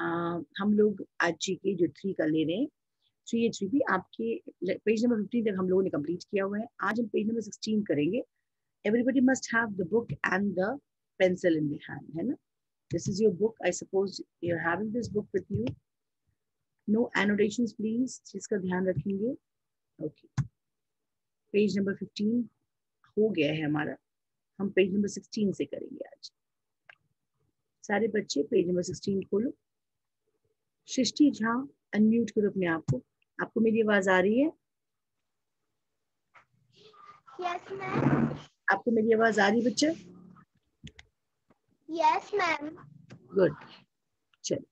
हम लोग आज जी के जो थ्री का ले रहे हैं। थ्री एच भी आपके पेज नंबर फिफ्टीन तक हम लोगों ने कंप्लीट किया हुआ है। आज हम पेज नंबर सिक्सटीन करेंगे। Everybody must have the book and the pencil in the hand है ना? This is your book I suppose you having this book with you no annotations please जिसका ध्यान रखेंगे। ओके पेज नंबर फिफ्टीन हो गया है हमारा। हम पेज नंबर सिक्सटीन से करेंगे आज। सारे बच्चे पेज नंबर सिक्सटीन खोलो। सृष्टि झा अनम्यूट करो अपने आप को। आपको मेरी आवाज़ आ रही है? मैम आपको मेरी आवाज़ आ रही बच्चा? यस मैम गुड चल।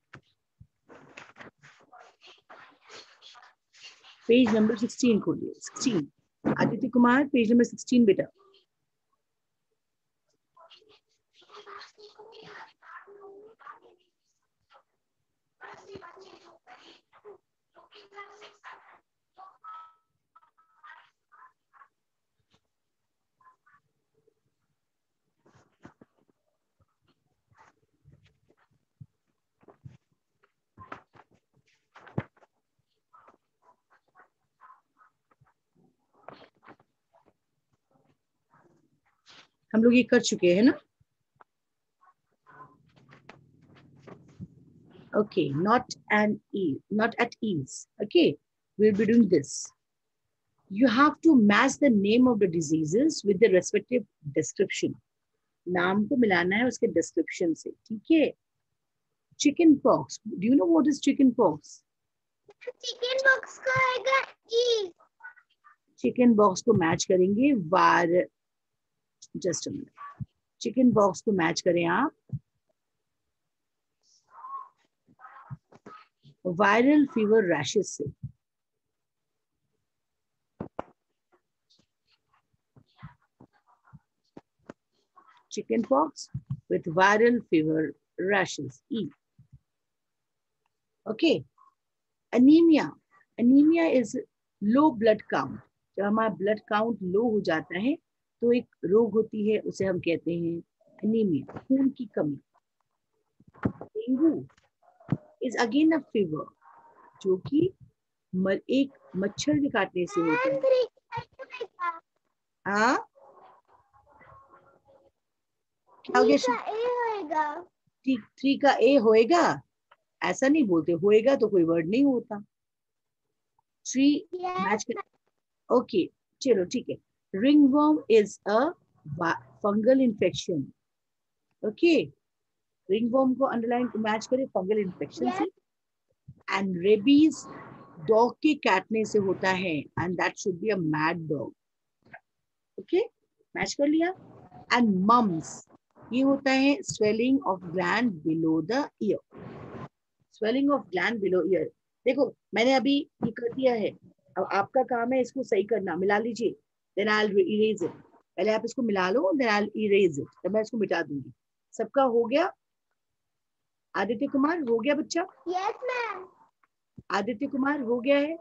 पेज नंबर सिक्सटीन खोलिए। Sixteen Aditya Kumar page number sixteen बेटा। हम लोग ये कर चुके हैं ना? Okay not N E not at is okay will be doing this you have to match the name of the diseases with the respective description नाम को मिलाना है उसके डिस्क्रिप्शन से ठीक है? Chicken pox do know what is chicken pox chicken pox box को match करेंगे वायरस जस्ट चिकन बॉक्स को मैच करें आप. वायरल फीवर रैशेस से. Chicken pox with viral fever rashes uh okay anaemia anaemia is low blood count जब हमारा blood count low हो जाता है तो एक रोग होती है उसे हम कहते हैं अनीमिया खून की कमी। Dengue is again a fever जो कि एक मच्छर के काटने से होता है। हाँ? क्या हो गया थ्री का ए होएगा? ऐसा नहीं बोलते होएगा तो कोई वर्ड नहीं होता। थ्री मैच कर ओके चलो ठीक है। Is a fungal infection okay ringworm को अंडरलाइन मैच करें फंगल इन्फेक्शन से. एंड रेबीज डॉग के काटने से होता है and that should be a mad dog okay match कर लिया? एंड मम्स ये होता है swelling of gland below the ear swelling of gland below ear देखो, मैंने अभी ये कर दिया है। अब आपका काम है इसको सही करना, मिला लीजिए। देन आई इरेज इट पहले आप इसको मिला लो देन आई इरेज इट तो मैं इसको मिटा दूँगी। सबका हो गया? आदित्य कुमार हो गया बच्चा? यस मैम आदित्य कुमार हो गया है?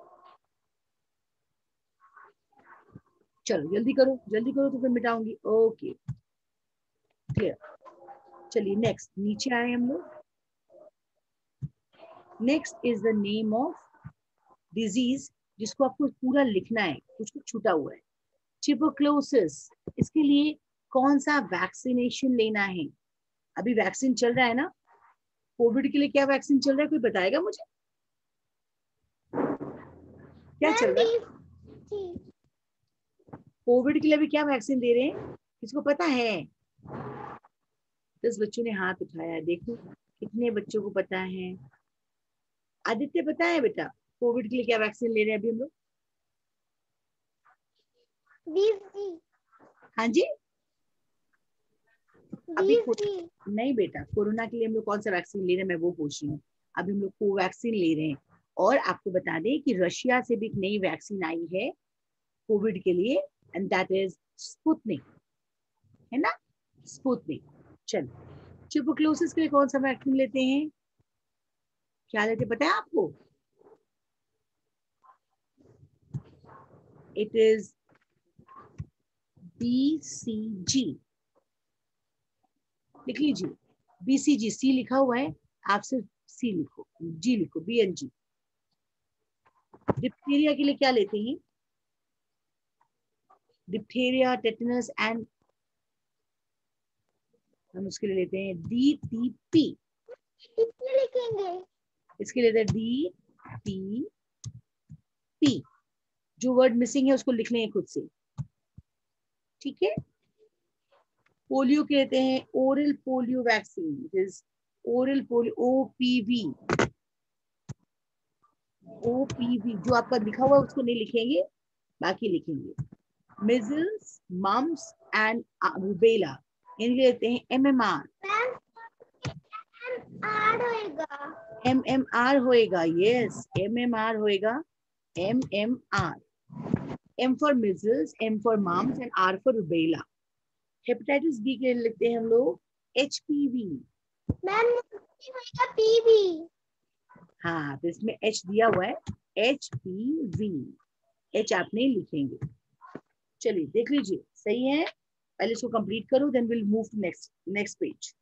चलो जल्दी करो। जल्दी करो तो फिर मिटाऊँगी। ओके क्लियर चलिए नेक्स्ट नीचे आए हम लोग। Next is the name of disease जिसको आपको पूरा लिखना है। कुछ कुछ छूटा हुआ है। इसके लिए कौन सा वैक्सीनेशन लेना है? अभी वैक्सीन चल रहा है ना? कोविड के लिए क्या वैक्सीन चल रहा है? कोई बताएगा मुझे? क्या चल रहा है? कोविड के लिए अभी क्या वैक्सीन दे रहे हैं? किसको पता है? दस बच्चों ने हाथ उठाया देखो, कितने बच्चों को पता है। आदित्य पता है बेटा? कोविड के लिए क्या वैक्सीन ले रहे हैं अभी हम लोग? हाँ जी? अभी नहीं बेटा कोरोना के लिए हम लोग कौन सा वैक्सीन ले रहे हैं मैं वो पूछ रही हूँ। अभी हम लोग कोवैक्सीन ले रहे हैं। और आपको बता दें कि रशिया से भी एक नई वैक्सीन आई है कोविड के लिए एंड दैट इज़ स्पुतनिक है ना? स्पुतनिक चलो। ट्यूबरक्लोसिस के लिए कौन सा वैक्सीन लेते हैं? क्या लेते पता है आपको? इट इज़ बीसीजी लिख लीजिए। बीसीजी सी जी सी लिखा हुआ है आप सिर्फ़ सी लिखो। जी लिखो बी एन जी डिप्थीरिया के लिए क्या लेते हैं? डिप्थीरिया टेटनस एंड हम उसके लिए लेते हैं डी टी पी कितने लिखेंगे? इसके लिए डी टी पी जो वर्ड मिसिंग है उसको लिखने हैं खुद से। ठीक है? पोलियो कहते हैं oral polio vaccine oral polio OPV OPV जो आपका लिखा हुआ है उसको नहीं लिखेंगे बाकी लिखेंगे। मिजल्स मम्स एंड रूबेला इनके लेते हैं M M R M M MMR होएगा। यस एमएमआर होएगा MMR M for measles, M for mumps and R for rubella. Hepatitis B के लिखते हैं हम लोग H P V ma'am PV हाँ तो इसमें एच दिया हुआ है एच पी वी एच आप नहीं लिखेंगे। चलिए देख लीजिए। सही है? पहले इसको कंप्लीट करो then will move to next next page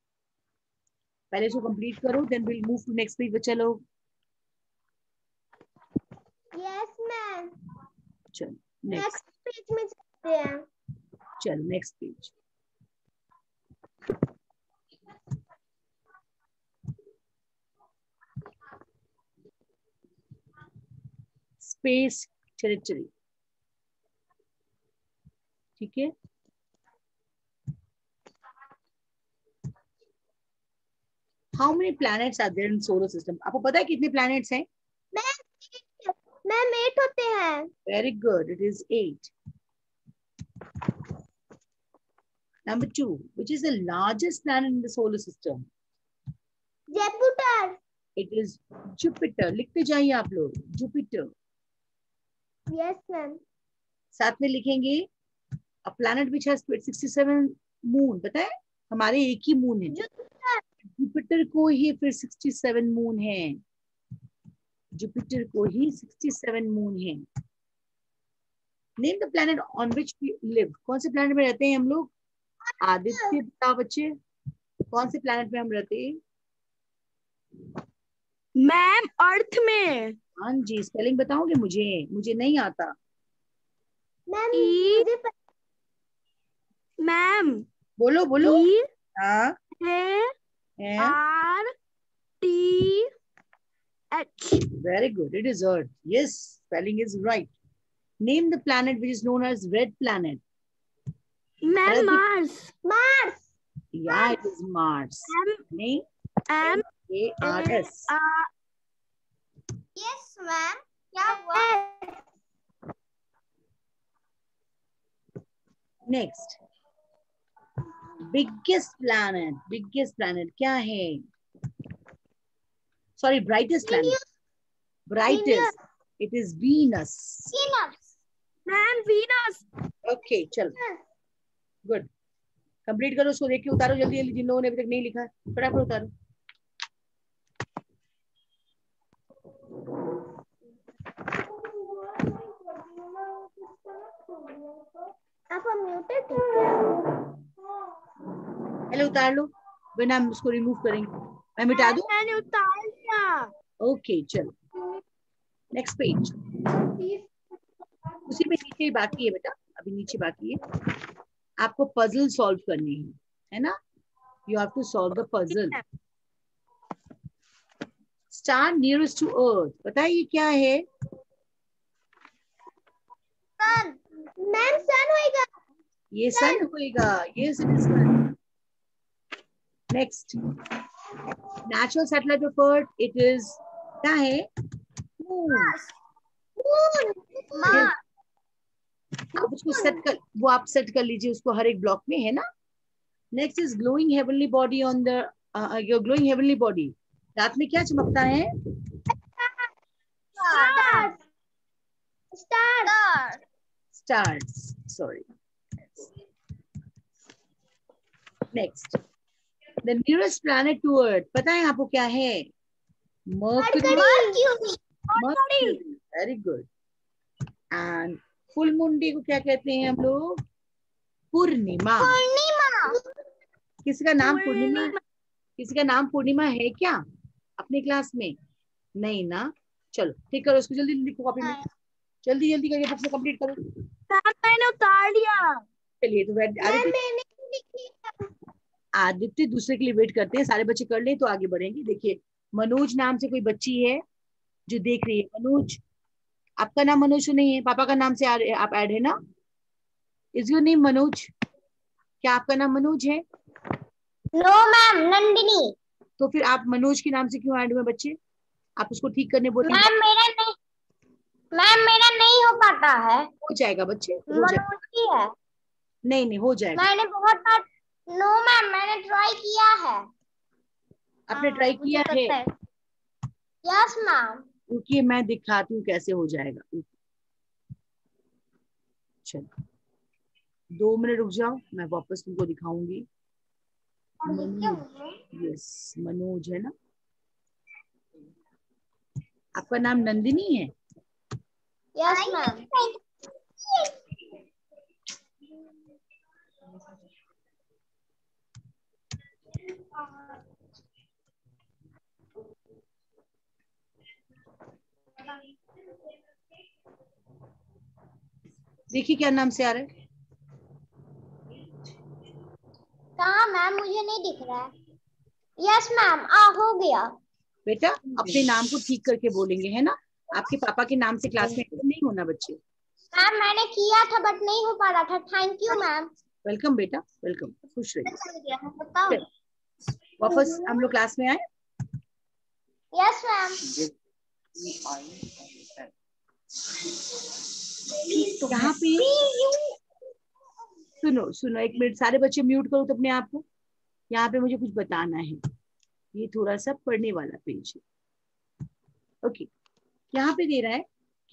पहले इसको कंप्लीट करो then will move to next page बच्चा लोग यस मैम चलो। नेक्स्ट पेज में चलते हैं। चलो नेक्स्ट पेज स्पेस टेरिटरी ठीक है? How many planets are there in solar system आपको पता है कितने प्लैनेट्स हैं? मैम मैम एट होते हैं। Very good it is eight number two which is the largest planet in the solar system Jupiter it is Jupiter लिखते जाइए आप लोग। जुपिटर यस मैम साथ में लिखेंगे a planet which has 67 moon बताए हमारे एक ही मून है। जुपिटर को ही फिर 67 मून है। जुपिटर को ही 67 मून है name the planet on which we live कौन से प्लैनेट में रहते हैं हम लोग? आदित्य बताओ बच्चे। कौन से प्लैनेट में हम रहते हैं? मैम अर्थ में। हाँ जी स्पेलिंग बताओगे मुझे? मुझे नहीं आता। मैम पता मैम। बोलो बोलो। E R T H. Very good. It is Earth. Yes, spelling is right. Name the planet which is known as red planet. Mars. Mars. Yeah, it is Mars. M Name? M A R S. Uh, yes, ma'am. Yeah, Next. Biggest planet. Biggest planet. Kya hai? Sorry, brightest planet. Brightest. It is Venus. Venus. Ma'am Venus Okay, चलो. Good. Complete करो उसको देख के उतारो जल्दी जल्दी जिन लोगों ने अभी तक नहीं लिखा है फटाफट उतारो आप म्यूटेड ठीक है पहले उतार लो वरना हम उसको रिमूव करेंगे मैं मिटा दूँ? मैंने उतार दिया ओके चलो। नेक्स्ट पेज उसी में नीचे ही बाकी है बेटा। अभी नीचे बाकी है। आपको पजल सॉल्व करनी है है ना? You have to solve the puzzle star nearest to earth पता है ये क्या है? सन मैम सन होएगा। ये सन होएगा। Is sun next natural satellite of earth it is क्या है? मार्स आप उसको सेट कर वो आप सेट कर लीजिए उसको हर एक ब्लॉक में है ना? Next is glowing heavenly body on the your glowing heavenly body रात में क्या चमकता है? Star star stars. Sorry. The nearest planet to earth. पता है आपको क्या है? Mercury mercury. Very good. And full को क्या कहते हैं हम लोग? पूर्णिमा. पूर्णिमा. किसी का नाम पूर्णिमा? किसी का नाम पूर्णिमा है क्या? अपने क्लास में? नहीं ना? चलो ठीक करो उसको जल्दी जल्दी कॉपी में। हाँ। जल्दी जल्दी करके बुक कंप्लीट करो। मैंने उतार लिया चलिए तो आदित्य मैंने लिखी। आदित्य दूसरे के लिए वेट करते हैं सारे बच्चे कर लें तो आगे बढ़ेंगे। देखिए मनोज नाम से कोई बच्ची है जो देख रही है। मनोज आपका नाम मनोज नहीं है पापा का नाम से आ, आप ऐड है ना? Is your name Manoj? क्या आपका नाम मनोज है? No ma'am Nandini. तो फिर आप मनोज के नाम से क्यों ऐड हुए बच्चे? आप उसको ठीक करने बोले मैम मेरा नहीं मैम मेरा नहीं हो पाता है। हो जाएगा बच्चे हो जाएगा। मनोज की है। नहीं नहीं हो जाएगा। मैंने बहुत बार नो मैम मैंने ट्राई किया है। आपने ट्राई किया है? यस मैम रुकिए मैं दिखाती हूँ कैसे हो जाएगा। चलो। दो मिनट रुक जाओ मैं वापस तुमको दिखाऊँगी। यस मनोज है ना? आपका नाम नंदिनी है? यस मैम देखिए क्या नाम से आ रहा है? कहा मैम? मुझे नहीं दिख रहा है। यस मैम आ हो गया। बेटा अपने नाम को ठीक करके बोलेंगे है ना? आपके पापा के नाम से क्लास में नहीं होना बच्चे। मैम मैंने किया था बट नहीं हो पा रहा था। थैंक यू मैम वेलकम बेटा। वेलकम खुश रहिए। वापस हम लोग क्लास में आए? यस मैम यहाँ पे सुनो सुनो एक मिनट सारे बच्चे म्यूट करो तो अपने आप को। यहाँ पे मुझे कुछ बताना है। ये थोड़ा सा पढ़ने वाला पेज है। ओके यहाँ पे दे रहा है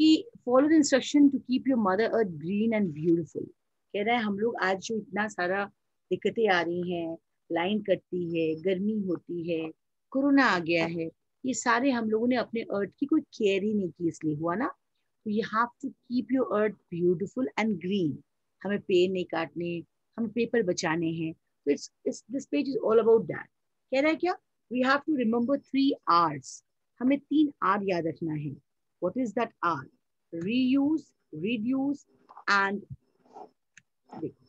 कि follow the instruction to keep your mother earth green and beautiful कह रहा है हम लोग आज जो इतना सारा दिक्कतें आ रही हैं लाइन कटती है, गर्मी होती है, कोरोना आ गया है, ये सारे हम लोगों ने अपने अर्थ की कोई केयर ही नहीं की इसलिए हुआ ना? तो you have to keep your earth beautiful and green हमें पेड़ नहीं काटने, हमें पेपर बचाने हैं। तो it's this page is all about that कह रहा है क्या? We have to remember three Rs हमें तीन आर याद रखना है। What is that R reuse reduce and देखो,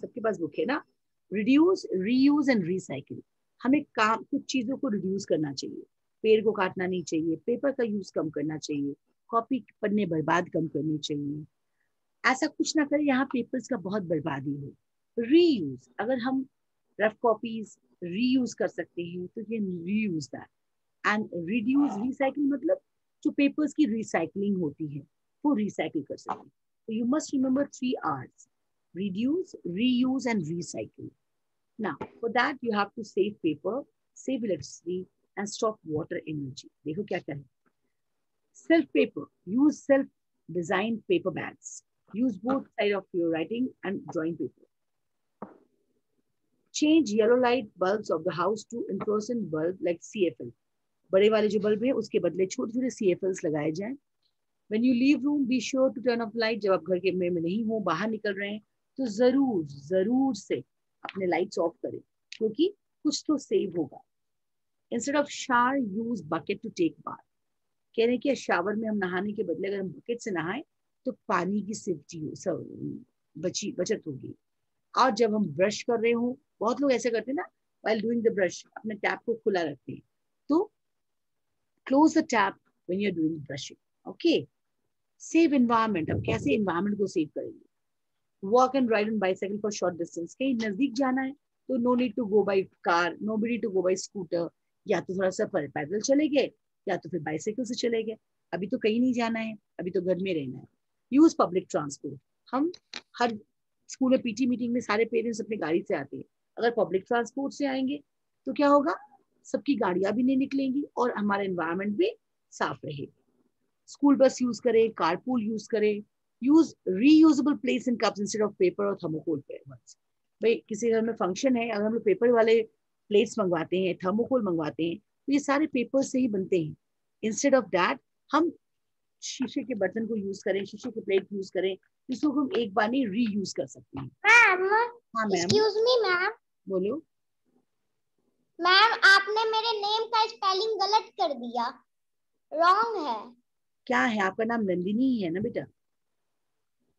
सबके पास बुक है ना? रिड्यूस रीयूज एंड रिसाइकिल हमें काम कुछ चीज़ों को रिड्यूस करना चाहिए। पेड़ को काटना नहीं चाहिए पेपर का यूज़ कम करना चाहिए कॉपी पन्ने बर्बाद कम करनी चाहिए। ऐसा कुछ ना करें यहाँ पेपर्स का बहुत बर्बादी हो। रीयूज अगर हम रफ कॉपीज रीयूज कर सकते हैं तो ये reuse that and reduce recycle मतलब जो पेपर्स की रिसाइकलिंग होती है वो रिसाइकिल कर सकते हैं। You must remember three arts reduce, reuse, and recycle. Now, for that, you have to save paper, save electricity, and stop water energy. देखो क्या करें Self paper. Use self designed paper bags. Use both side of your writing and drawing paper. Change yellow light bulbs of the house to fluorescent bulb like CFL. बड़े वाले जो bulb है उसके बदले छोटे छोटे CFLs लगाए जाएं When you leave room, be sure to turn off light. जब आप घर के में, में नहीं हो बाहर निकल रहे हैं तो जरूर जरूर से अपने लाइट्स ऑफ़ करें, क्योंकि कुछ तो सेव होगा। Instead of shower use bucket to take bath कह रहे हैं कि शावर में हम नहाने के बदले अगर हम बकेट से नहाएँ तो पानी की सेफ्टी हो बची, बचत होगी। और जब हम ब्रश कर रहे हो, बहुत लोग ऐसे करते हैं ना वाइल डूइंग द ब्रश अपने टैप को खुला रखते हैं। तो close the tap when you are doing brushing okay save environment अब कैसे एनवायरमेंट को सेव करेंगे? Walk and ride on bicycle for short distance कहीं नज़दीक जाना है तो no need to go by car no be to go by scooter या तो थोड़ा सा पैदल चले गए, या तो फिर बाइसाइकिल से चले गए। अभी तो कहीं नहीं जाना है, अभी तो घर में रहना है। यूज़ पब्लिक ट्रांसपोर्ट हम हर स्कूल में पीटी मीटिंग में सारे पेरेंट्स अपनी गाड़ी से आते हैं। अगर पब्लिक ट्रांसपोर्ट से आएँगे तो क्या होगा? सबकी गाड़ियाँ भी नहीं निकलेंगी और हमारा एनवायरमेंट भी साफ़ रहेगा। स्कूल बस यूज़ करें कारपूल यूज़ करें use reusable plates and cups instead of paper और थर्मोकोल भाई किसी घर में फ़ंक्शन है अगर हम लोग पेपर वाले प्लेट्स मंगवाते हैं थर्मोकोल मंगवाते हैं तो ये सारे पेपर से ही बनते हैं। इंस्टेड ऑफ़ दैट हम शीशे के बर्तन को यूज़ करें शीशे के प्लेट यूज़ करें जिसको हम एक बार नहीं रीयूज कर सकते हैं। मैम हाँ मैम मैम बोलो। मैम आपने आपने मेरे नेम का स्पेलिंग गलत कर दिया। रॉन्ग है। क्या है? आपका नाम नंदिनी ही है ना बेटा?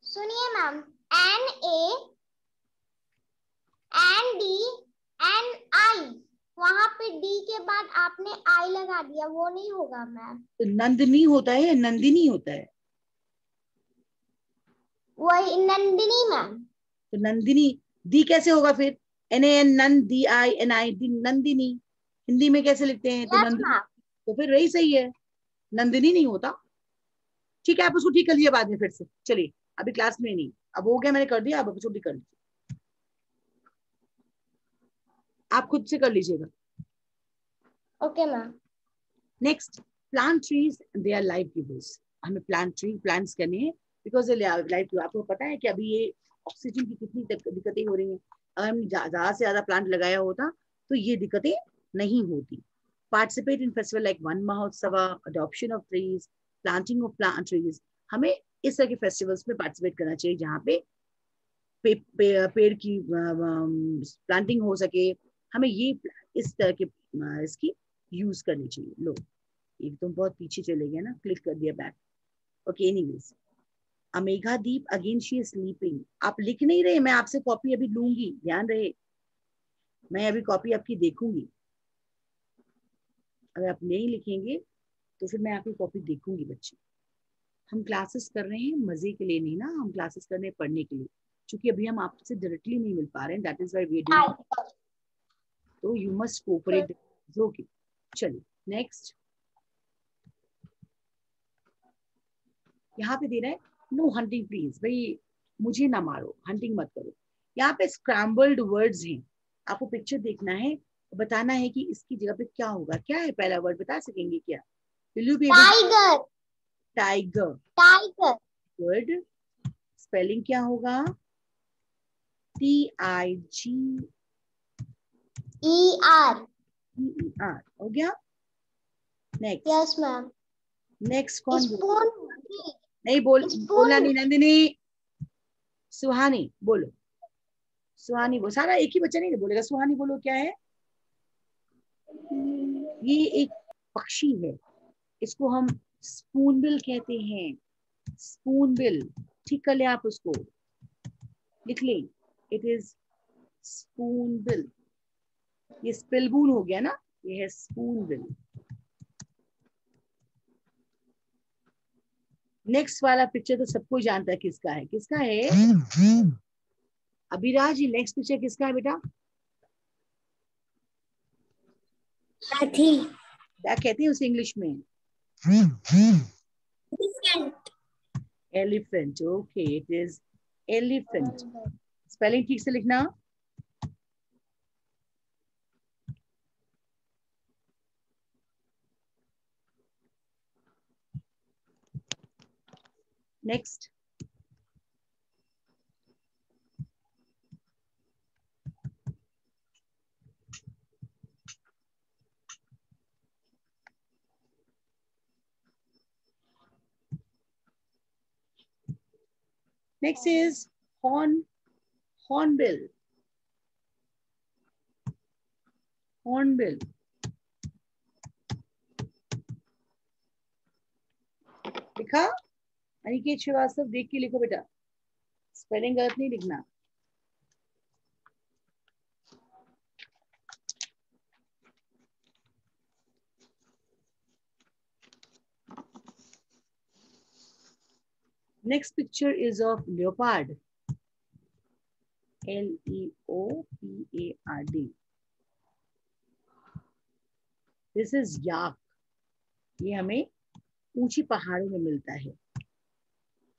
सुनिए ma'am N A N D N I वहाँ पे डी के बाद आपने आई लगा दिया वो नहीं होगा मैम। तो नंदनी होता है नंदिनी होता है? वही नंदिनी मैम। तो नंदिनी दी कैसे होगा फिर? N A N none D I N I D Nandini. Hindi में कैसे लिखते हैं? तो नंदिनी तो फिर वही सही है। नंदिनी नहीं होता। ठीक है आप उसको ठीक कर लिए बाद में फिर से। चलिए। अभी क्लास में नहीं। अब हो गया मैंने कर दिया अब ठीक कर लीजिए आप खुद से कर लीजिएगा। Okay ma'am next plant trees they are life givers हमें प्लांट ट्री प्लांट्स करने हैं बिकॉज़ लाइफ आपको पता है कि अभी ये ऑक्सीजन की कितनी दिक्कतें हो रही हैं। अगर हमने ज़्यादा से ज़्यादा प्लांट लगाया होता तो ये दिक्कतें नहीं होती। Participate in festival like Van Mahotsav adoption of trees planting of plant trees हमें इस तरह के फेस्टिवल्स में पार्टिसिपेट करना चाहिए जहाँ पे पे, पे, पेड़ की प्लांटिंग हो सके। हमें ये इस तरह के इसकी यूज़ करनी चाहिए। लो एकदम बहुत पीछे चले गए ना क्लिक कर दिया back okay anyways Amegha Deep again she sleeping आप लिख नहीं रहे मैं आपसे कॉपी अभी लूँगी ध्यान रहे। मैं अभी कॉपी आपकी देखूँगी। अगर आप नहीं लिखेंगे तो फिर मैं आपकी कॉपी देखूँगी बच्चे। हम क्लासेस कर रहे हैं मज़े के लिए नहीं ना हम क्लासेस कर रहे हैं पढ़ने के लिए। क्योंकि अभी हम आपसे डायरेक्टली नहीं मिल पा रहे हैं दैट इज़ वाई वी तो यू मस्ट कोऑपरेट ओके चलिए नेक्स्ट यहाँ पे दे रहा है नो हंटिंग प्लीज़ भाई मुझे ना मारो हंटिंग मत करो। यहाँ पे स्क्रैम्बल्ड वर्ड्स हैं आपको पिक्चर देखना है बताना है कि इसकी जगह पे क्या होगा क्या है पहला वर्ड बता सकेंगे क्या? Tiger tiger tiger word spelling क्या होगा? T I G E R E R हो गया? नेक्स्ट यस मैम नेक्स्ट कौन बोल स्पून नहीं बोल बोला नहीं नंदिनी। सुहानी बोलो। सुहानी बोलो। सारा एक ही बच्चा नहीं बोलेगा। सुहानी बोलो क्या है? ये एक पक्षी है। इसको हम स्पूनबिल कहते हैं। स्पून बिल ठीक कर ले आप उसको। लिख ले। इट इज़ स्पूनबिल ये स्पिलबून हो गया ना? ये है स्पूनबिल नेक्स्ट वाला पिक्चर तो सबको जानता है किसका है। किसका है? अभिराज नेक्स्ट पिक्चर किसका है बेटा? हाथी क्या कहते हैं उसे इंग्लिश में? elephant okay it is elephant spelling ठीक से लिखना next Next is horn, hornbill. Hornbill. लिखा अनिकेत श्रीवास्तव देख के लिखो बेटा स्पेलिंग गलत नहीं लिखना Next picture is of leopard. L E O P A R D. This is yak. ये हमें ऊँची पहाड़ों में मिलता है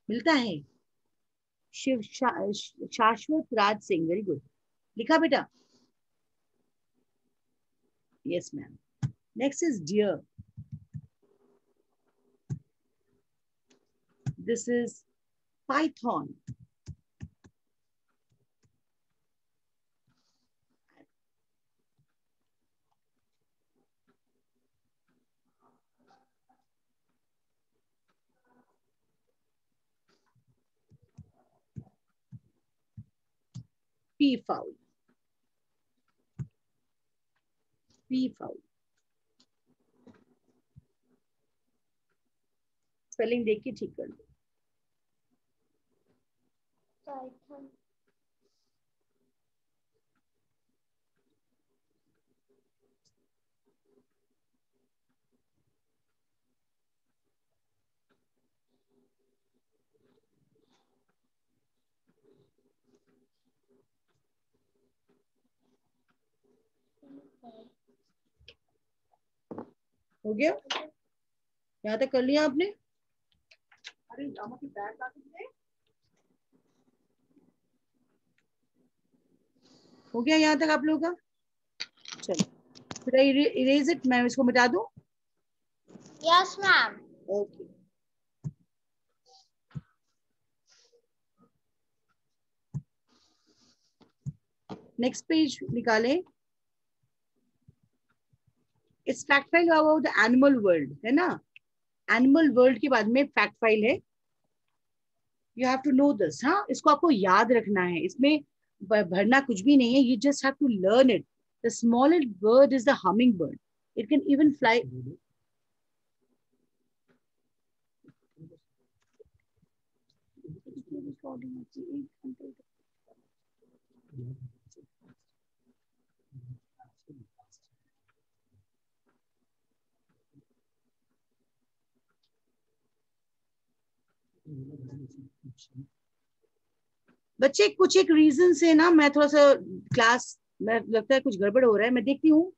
मिलता है शिव शा, शाश्वत राज सिंह वेरी गुड लिखा बेटा yes ma'am next is deer this is Python. PFOL. PFOL. Spelling ठीक कर हो गया? यहाँ तक कर लिया आपने? अरे की बैग हो गया यहाँ तक आप लोगों का? चलो फिर इरेज इट मैं इसको मिटा दूँ? Yes ma'am okay next page निकालें। It's fact file about the animal world है ना? एनिमल वर्ल्ड के बाद में फैक्ट फ़ाइल है। You have to know this हाँ? इसको आपको याद रखना है। इसमें भरना कुछ भी नहीं है you just have to learn it the smallest bird is the humming bird it can even fly बच्चे कुछ एक रीजन से ना, मैं थोड़ा सा क्लास मैं लगता है कुछ गड़बड़ हो रहा है, मैं देखती हूँ